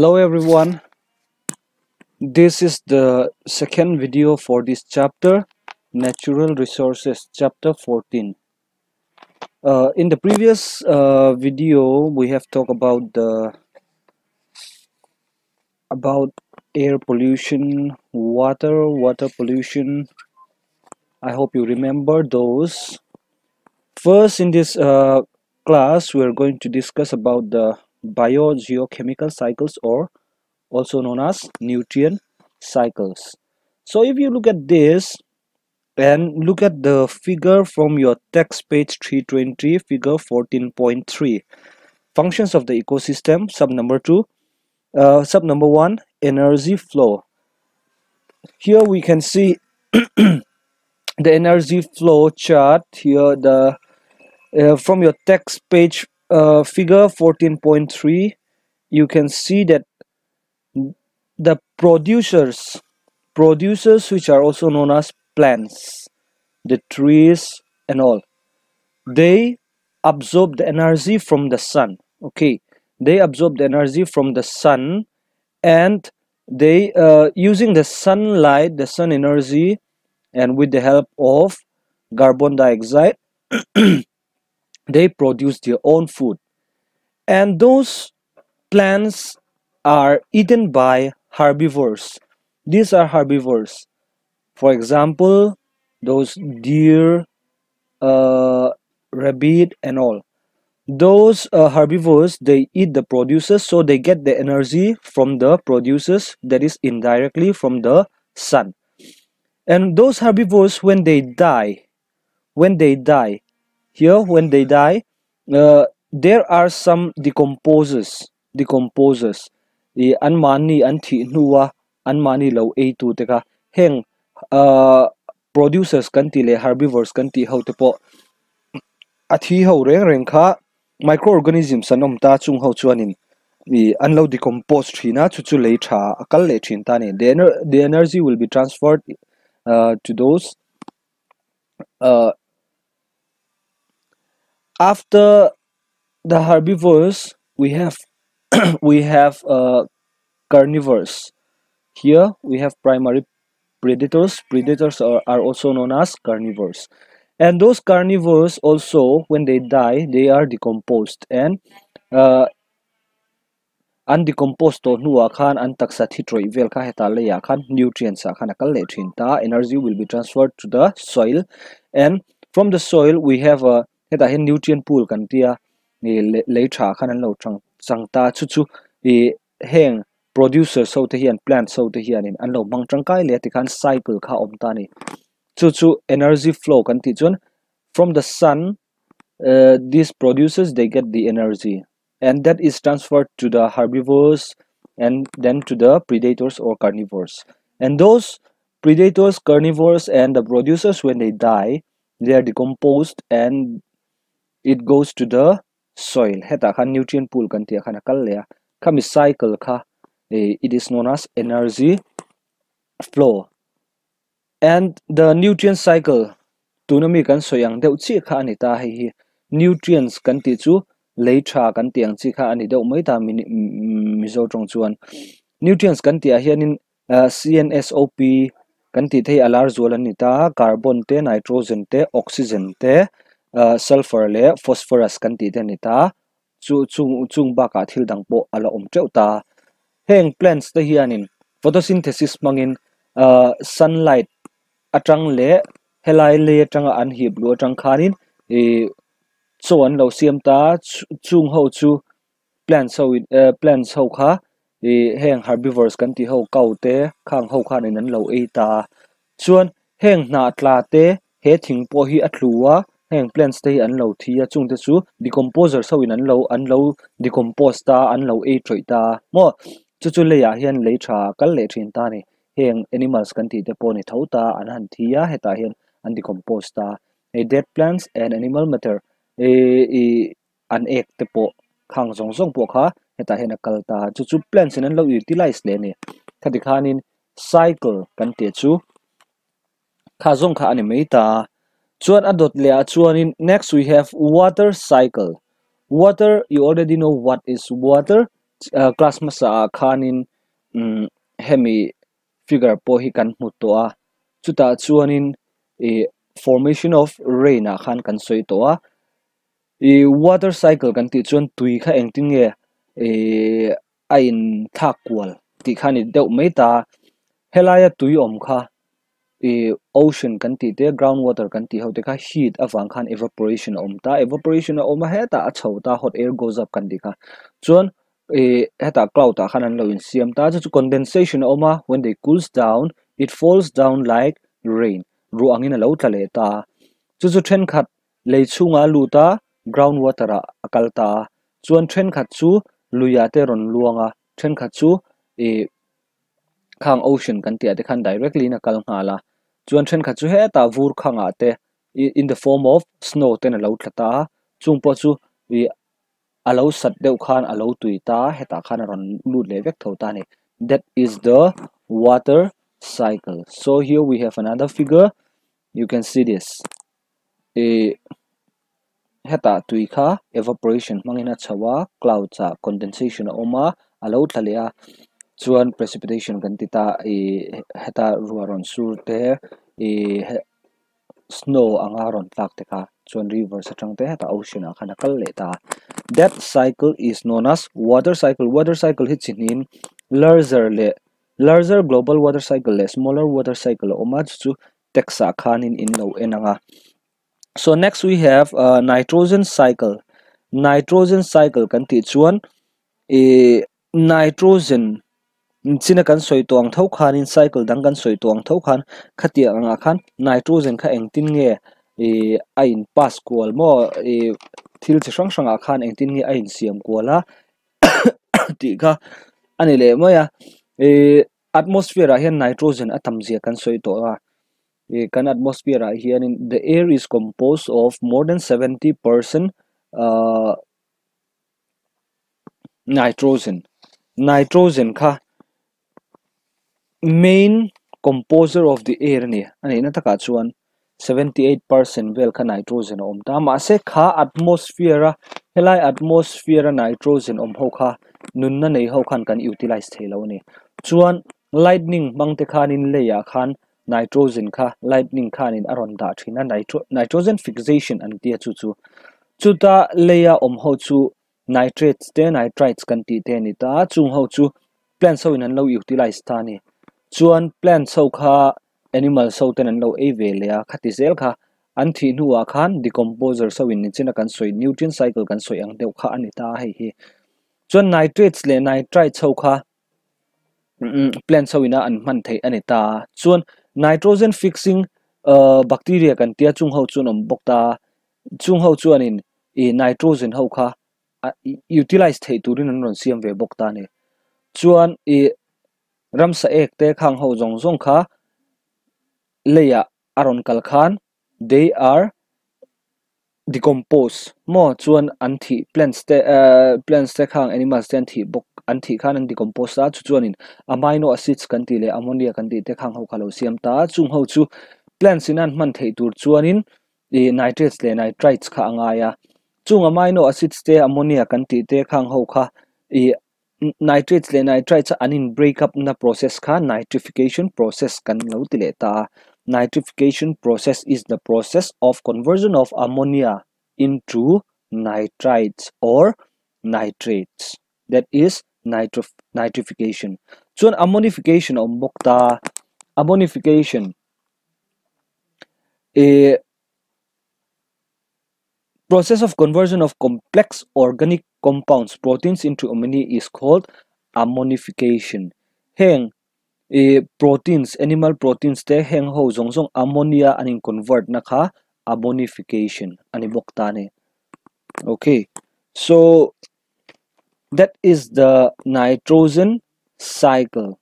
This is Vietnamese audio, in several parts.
hello everyone. This is the second video for this chapter natural resources chapter 14 uh, in the previous uh, video we have talked about the about air pollution water water pollution. I hope you remember those. First in this uh, class we are going to discuss about the biogeochemical cycles or also known as nutrient cycles. So if you look at this and look at the figure from your text page 320 figure 14.3 functions of the ecosystem sub number 2 uh, sub number 1 energy flow. Here we can see the energy flow chart. Here the uh, from your text page uh, figure 14.3 you can see that the producers producers which are also known as plants the trees and all they absorb the energy from the sun okay? They absorb the energy from the sun and they uh, using the sunlight the sun energy and with the help of carbon dioxide they produce their own food. And those plants are eaten by herbivores. These are herbivores. For example those deer uh, rabbit and all. Those uh, herbivores they eat the producers so they get the energy from the producers that is indirectly from the sun. And those herbivores when they die when they die here when they die uh, there are some decomposers decomposers. I an mani an thi nuwa an mani lo e tu te ka. Heng uh, producers kan ti le herbivores kan ti ho te po. A thi ho reng reng kha microorganisms an om ta chung ho chuanin. An lo decompose thina chu chu le tha akal le thin ta the, the energy will be transferred uh, to those uh, after the herbivores we have we have uh, carnivores here we have primary predators. Predators are, are also known as carnivores and those carnivores also when they die they are decomposed. And uh, undecomposed to nuwa khan an taksa vel kha heta le ya khan nutrients a khan akal le energy will be transferred to the soil. And from the soil we have a heta hen nutrient pool kan tia ni le tha khan an lo chang chu chu heng producer so te hian plant so te hian in an lo mang tang kai le ti khan cycle kha om ta ni. Chu chu energy flow kan ti chun from the sun uh, these producers they get the energy. And that is transferred to the herbivores and then to the predators or carnivores. And those predators carnivores and the producers when they die they are decomposed and it goes to the soil. Heta khan nutrient pool kan tia khana kal le khami cycle kha e, it is known as energy flow. And the nutrient cycle tunami kan soyang deuh chi kha ani ta hi. Nutrients kan ti chu leitha kan tiang chi kha ani deuh mai ta mi mm, mi zo tong chuan. Nutrients kan tia hianin CNSOP kan ti thei alar zual ani ta, carbon te, nitrogen te, oxygen te Ờ, sulfur le phosphorus kan ti te ni ta. Chu chung chung ba ka thil dang po ala om treu ta. Heng plants te hianin photosynthesis mangin ờ, sunlight atang le helai le atanga an hi blu atang khanin. E chuan lo siam ta chung ho chu plants ho ờ, plants ho kha. E heng herbivores kan ti ho kau te, khang ho khan in an lo e ta. Chuan heng na tla te, he thing po hi atluwa heng plants stay an lo thia chung te chu decomposer so in an lo an lo decompose ta, an lo e troi ta. Mo, chu chu le ya hian le tha kal le thin ta ni. Heng animals kan ti te po ni tho ta, an han thia heta hian an decompose ta. A dead plants and animal matter. E e an ek te po khang zong zong po kha heta hian kal ta. Chu chu plants in an lo utilize le ni. Khadi khanin cycle kan te chu. Kha zong kha ani mai ta. Chuan adot a chuanin next we have water cycle. Water you already know what is water. Uh, class masa uh, khanin um mm, hemi figure po hi kan hmu to a chuta chuanin formation of rain a khan kan soi to a e water cycle kan ti chuan tui kha engting nge e a in kwal ti deuh helaya tui om kha e ocean kan ti te, groundwater kan ti ho te kha heat awang khan evaporation om ta. Evaporation om he ta a chho ta, hot air goes up kan ti kha chuan e heta cloud ta khan an lo in siam ta. Chu condensation oma when they cools down, it falls down like rain. Ru angin lo tlale ta. Chu chu then khat lei chunga lu ta, groundwater a akal ta. Chuan then khat chu luya te ron luanga. Then khat chu e khang ocean kan tia te khan directly na kal nga la chuan then kha chu he ta vur khanga te in the form of snow ten alo thlata chung po chu wi alo sat deuh khan, alo tui ta heta khan ron lut le vek tho ta ni. That is the water cycle. So here we have another figure. You can see this. E, a heta tui kha evaporation. Mangina chawa cloud cha condensation oma, alo thalia chuan precipitation kan ti ta i heta ruaron sur te i snow anga ron tlak te kha chuan river sa tang te heta ocean a khana kal le ta that cycle is known as water cycle water cycle hi chinin larger le larger global water cycle le smaller water cycle oma chu texa khanin in no enanga so next we have a nitrogen cycle nitrogen cycle kan ti chuan e nitrogen china kan soi tuang thau khan in cycle dang kan soi tuang thau khan. Khatia anga khan nitrogen kha engtin nge e a in pass kwal mo e thil chi sang sang a khan engtin nge a in siam kwala ti kha ani le mo ya. E atmosphere hian nitrogen atam zia kan soi to a. E kan atmosphere hian in the air is composed of more than 70% uh, nitrogen. Nitrogen kha main composer of the air ni. Ani, na taka chuan 78% vel kha nitrogen om ta. Ma se kha atmosphere helai atmosphere nitrogen om ho kha, nun na nei ho khan kan utilize thelo ni. Chuan lightning bangte khan in leya khan nitrogen kha, lightning khan in aron da thina nitro, nitrogen fixation an tia chu chu. Chuta leya om ho chu nitrates te, nitrites kan ti te ni ta. Chung ho chu plants ho in an lo utilize ta ni chuan plant so kha animal so ten an lo e ve le khát khati zel kha. An thi nuwa à khan decomposer so in china kan soi nutrient cycle kan soi ang deuh kha ani ta hei hi chuan nitrates le nitrite so kha. Ừ, plant so ina an man thei ani ta. Chuan nitrogen fixing uh, bacteria kan tia chung ho chun om bok ta. Chung ho chuan in e nitrogen ho kha. À, utilize thei turin an ron siam ve bok ta ne chuan e ram sa ek te khang ho zong zong kha leya aron kal khan they are decompose mo chuan an thi plants te eh, uh, plants te khang animals te an thi bok an thi khan an decompose a chu chuan in amino acids kan ti le ammonia kan ti te khang ho khalo siam ta chung ho chu plants in an man thei tur chuan in e eh, nitrates le nitrites kha anga ya chung amino acids te ammonia kan ti te khang ho kha e nitrates le nitrites anin break up na process kha nitrification process kan lo tile ta. Nitrification process is the process of conversion of ammonia into nitrites or nitrates. That is nitrif nitrification. Chuan ammonification om bokta ammonification e process of conversion of complex organic compounds proteins into ammonia is called ammonification. Heng e proteins animal proteins te heng ho zong zong ammonia anin convert na kha ammonification ani bokta ne okay so that is the nitrogen cycle.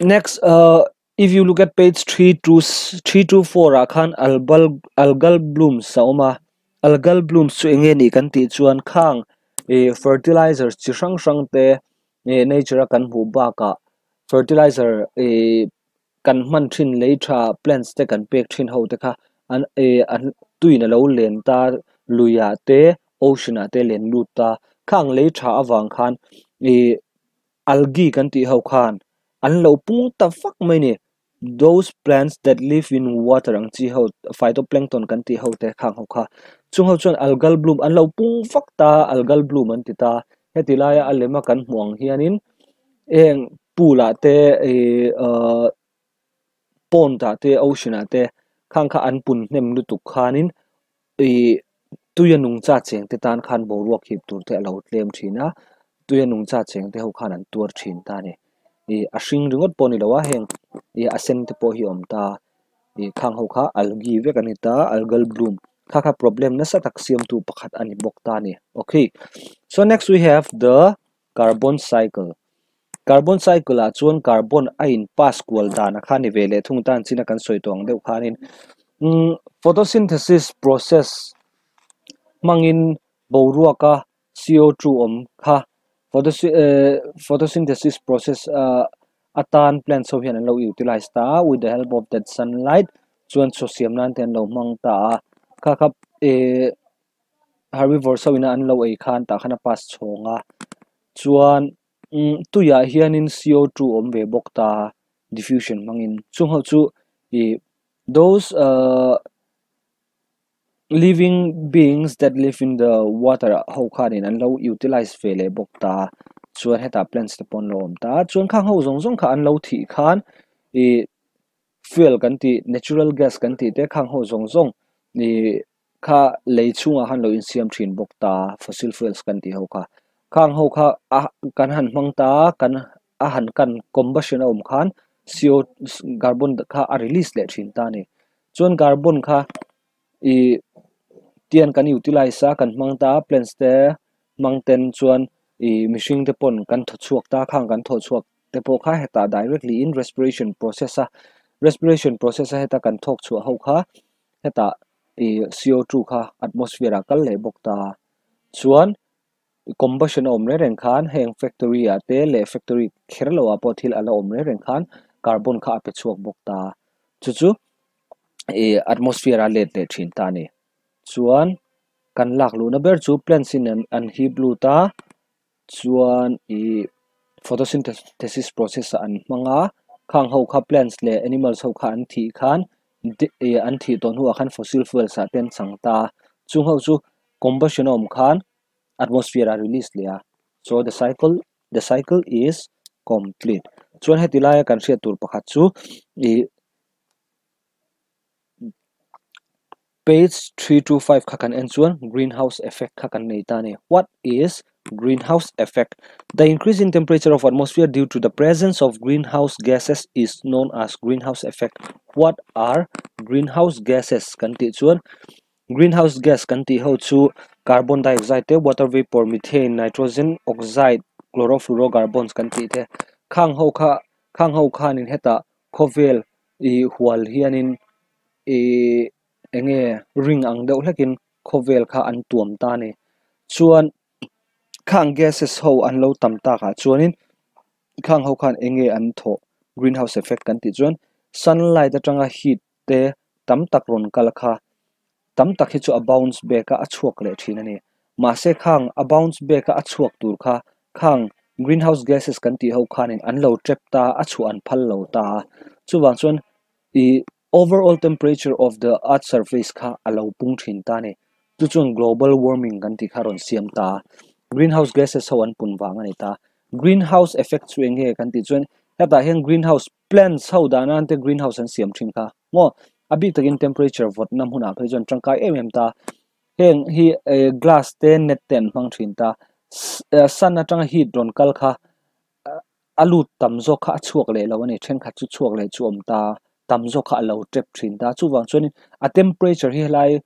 Next uh, if you look at page 3 to 3 to 4 akhan algal algal blooms sauma algal blooms chu enge ni kan ti chuan khang e fertilizer chi hrang hrang te e nature kan hu ba ka ah. fertilizer e kan man thin lei tha, plants te kan pek thin ho te kha. An e an tuina lo len ta luya ah te, ocean ah te len lu ta. Khang lei tha awang khan e algae kan ti ho khan an lâu pung ta fak mai ni. Those plants that live in water ang chi ho phytoplankton kan ti ho te khang ho kha. Chung ho chuan algal bloom, an lo pung fak ta algal bloom an ti ta. Heti laia alema kan muang hianin. Eng pula te e pond ta te, ocean te. Khang kha an pun nem lu tu khanin. E tuya nung cha cheng te tan khan bo ruak hip tur te lo tlem thina. Tuya nung cha cheng te ho khan an tur thin ta ni. E a hring ringot poni lawa heng. E a sen te po hi om ta. E khang ho kha algi ve kan ta algal bloom. Kha kha problem na tak siam tu pakhat ani bok ta ni. Okay so next we have the carbon cycle. Carbon cycle a chuan carbon a in pass kual dan a kha ni vele. Thung tan china kan soi tong deuh khanin um photosynthesis process mangin boruaka CO2 om kha photosynthesis process uh, atan plant so hian lo utilize ta with the help of that sunlight chuan so nan ten lo mang ta. Kha kha e herbivore so ina an lo ei khan ta khana pas chonga chuan mm, tu ya hianin CO2 om ve bok ta diffusion mangin. Chung ho chu e those uh, living beings that live in the water ho khanin an lo utilize vele bok ta chuan heta plants te pon lom ta chuan khang ho zong zong kha an lo thi khan. E fuel kan ti natural gas kan ti te khang ho zong zong ni kha lei chunga à han lo in siam thin bok ta fossil fuels kan ti ho kha. Khang ho kha, a kan han mang ta kan a han kan combustion om khan. Co carbon kha a release le thin ta ni chuan carbon kha i tian kan utilize sa kan mang ta plans te mang ten chuan i mishing te pon kan tho chuak ta khang kan tho chuak te po kha heta directly in respiration process a respiration process a heta kan thok chu ho kha heta i co2 kha atmosphere a kal le bok ta chuan combustion om re ren khan heng factory a te le factory kherlo a pothil ala om re ren khan carbon kha ape chuak bok ta chu chu e atmosphere a le te thin ta ni chuan kan lak lu na ber chu plants in an an hi blue ta chuan i photosynthesis process an manga khang ho kha plants le animals ho kha an thi khan e an thi ton hu khan fossil fuel sa ten chang ta chung ho chu combustion om khan atmosphere a release le so the cycle the cycle is complete chuan hetilaya kan hriat tur pakhat chu i page 325 khakan en greenhouse effect khakan nei what is greenhouse effect? The increase in temperature of atmosphere due to the presence of greenhouse gases is known as greenhouse effect. What are greenhouse gases? Kan ti greenhouse gas kan ti ho carbon dioxide te water vapor methane nitrogen oxide chlorofluorocarbons kan ti the khang ho kha khang ho khan in heta khovel i hual hianin e enge, ring ang deuh hlekin khovel kha an tuam ta ni. Chuan, khang gases ho an lo tam ta kha. Chuanin, khang ho khan enge an tho. Greenhouse effect kan ti chuan. Sunlight atanga heat te tam tak ron kal kha. Tam tak hi chu a bounce back a chuak le thin ani ma se khang a bounce back a chuak tur kha. Khang greenhouse gases kan ti ho khanin an lo trap ta a chu an phal lo ta. Chuwang chuan, i overall temperature of the earth surface kha alo pung thin ta ne. Chu chung global warming kan ti kharon siam ta. Greenhouse gases hawan an pun wang ani ta. Greenhouse effect chueng he kan ti chuan. Heta hen greenhouse plants ho da nan te greenhouse an siam thin kha. Mo, abi takin temperature vot nam huna phai jon tangkai em em ta. Heng hi e, glass te, net ten mang thin ta. E, sun atang heat don kal kha. Alu tam zo kha chuak le lo ani. Then kha chu chuak le chu om ta tam zo kha lo trep thin da chu wang chuan a temperature hi lai,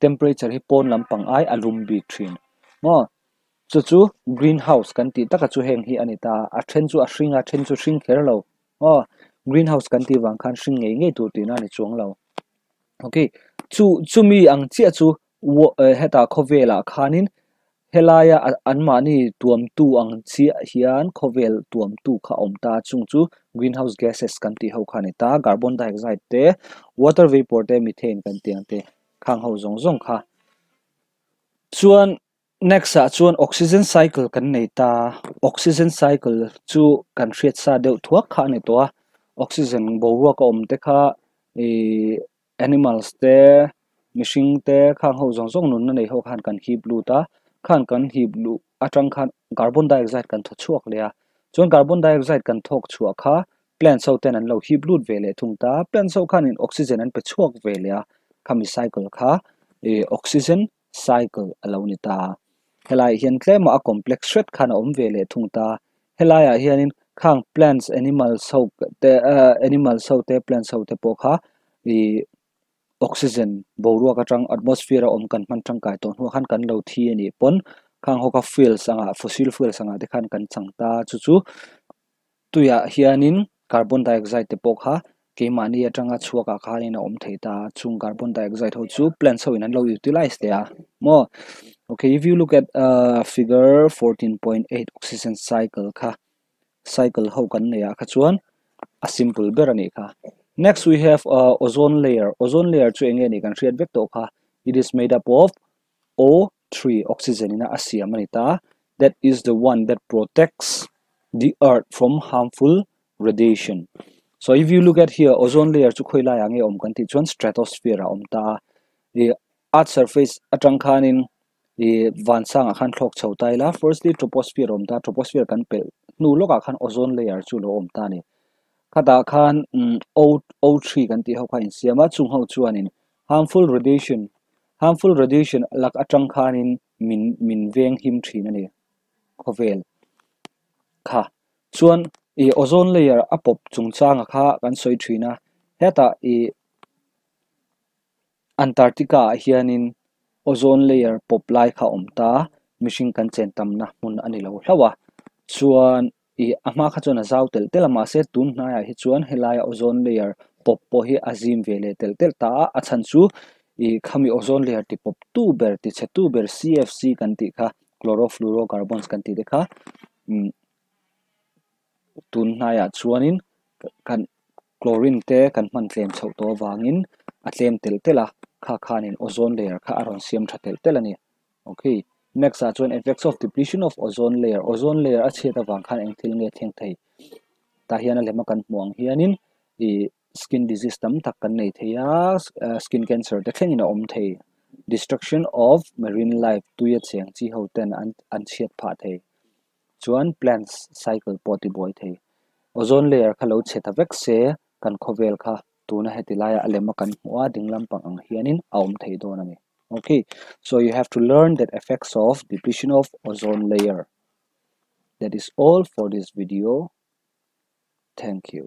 temperature hi pon lampang ai alum bi thin. Mo chu chu greenhouse kan ti taka chu heng hi anita a then chu a hringa then chu hring kher lo. Mo greenhouse kan ti wang khan hring ngei ngei tu ti na ni chuang lo. Okay chu chu mi ang chia chu eh, heta khovela khanin helaya anmani tuam tu ang chi hian khovel tuam tu kha om ta chung chu greenhouse gases kan ti ho khani ta. Carbon dioxide te, water vapor te, methane kan ti ante khang ho zong zong kha. Chuan, next a chuan oxygen cycle kan nei ta. Oxygen cycle chu kan hriat sa deuh thuak kha ni to oxygen bo ro ka om te kha e animals te mishing te, khang ho zong zong nun na nei ho khan kan hi blue ta. Khan kan hi blue atang khan carbon dioxide kan tho chuak le a chuan carbon dioxide kan thok chuak kha plant so ten an lo hi blue ve le thung ta plant so khan in oxygen an pe chuak ve le a khami cycle kha e oxygen cycle alo ni ta helai hian tlema a complex thread khan om ve le thung ta helai a hianin khang plants animal so te animal so te plant so te po kha i oxygen boru ka tang atmosphere om kan man tang kai ton. Hu khan kan lo thi ani pon. Khang hoka fuel sanga fossil fuel sanga de khan kan changta chu chu. Tuya hianin carbon dioxide te pok ha. Ke mani atanga chuaka khani na om theita chung carbon dioxide ho chu plant so in an lo utilize there mo. Okay if you look at uh, figure 14.8 oxygen cycle kha. Cycle ho kan ne ya kha chuan. A simple berani kha next we have uh, ozone layer. Ozone layer chu enge ni kan riat vek to kha it is made up of O3 oxygen in asia manita that is the one that protects the earth from harmful radiation. So if you look at here ozone layer chu khoila yange om kan ti chuan stratosphere om ta. The earth surface atang khanin e van sang khan thlok chho tai la firstly troposphere om ta. Troposphere kan pel nu loka khan ozone layer chu lo om ta ni khata khan o mm, o3 kan ti ho kha in siama chung ho chuanin harmful radiation harmful radiation lak atang khanin min min veng him thina ni. Khovel kha. Chuan e ozone layer a pop chung changa kha kan soi thina heta e antarctica hianin ozone layer pop lai kha omta mishing kan chen tamna mun ani lo hlawa. Chuan i ama kha chona zau tel tel ma se tun na ya hi chuan helaya ozone layer pop po hi azim vele tel tel ta a chan chu i khami ozone layer ti pop tu ber, ti che tu ber cfc kan ti kha, chlorofluorocarbons kan ti de kha mm. tun na ya chuanin kan chlorine te kan man tlem chho to wangin, a tlem tel tela kha khanin ozone layer kha aron siam tha tel tel ani okay next uh, a chuan effects of depletion of ozone layer. Ozone layer a chheta wang khan eng thil nge theng thei. Ta hian a lema kan muang hianin i skin disease tam tak kan nei theya uh, skin cancer te thleng in om thei. Destruction of marine life tuya cheng, chi ho ten an an chiat pha thei. Chuan plants cycle poti boy thei. Ozone layer khalo cheta vek se, kan khovel kha tuna hetilaya alema kan hmuwa dinglam pang ang hianin aum thei don ani okay so you have to learn that effects of depletion of ozone layer. That is all for this video. Thank you